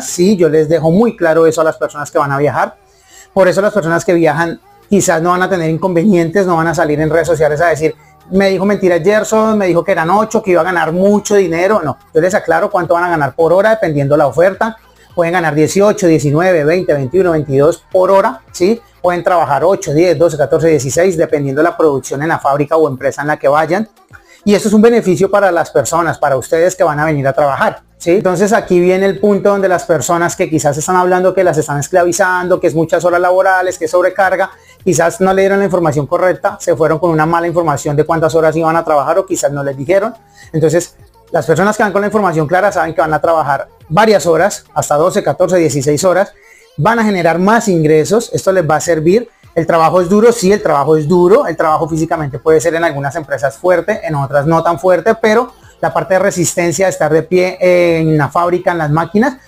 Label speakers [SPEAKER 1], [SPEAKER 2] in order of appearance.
[SPEAKER 1] sí, yo les dejo muy claro eso a las personas que van a viajar. Por eso las personas que viajan quizás no van a tener inconvenientes, no van a salir en redes sociales a decir, me dijo mentira Gerson, me dijo que eran 8, que iba a ganar mucho dinero. No, yo les aclaro cuánto van a ganar por hora dependiendo la oferta. Pueden ganar 18, 19, 20, 21, 22 por hora, ¿sí? Pueden trabajar 8, 10, 12, 14, 16, dependiendo de la producción en la fábrica o empresa en la que vayan. Y eso es un beneficio para las personas, para ustedes que van a venir a trabajar. Entonces aquí viene el punto donde las personas que quizás están hablando que las están esclavizando, que es muchas horas laborales, que sobrecarga, quizás no le dieron la información correcta, se fueron con una mala información de cuántas horas iban a trabajar o quizás no les dijeron. Entonces las personas que van con la información clara saben que van a trabajar varias horas, hasta 12, 14, 16 horas, van a generar más ingresos, esto les va a servir el trabajo es duro, sí, el trabajo es duro. El trabajo físicamente puede ser en algunas empresas fuerte, en otras no tan fuerte, pero la parte de resistencia, estar de pie en la fábrica, en las máquinas,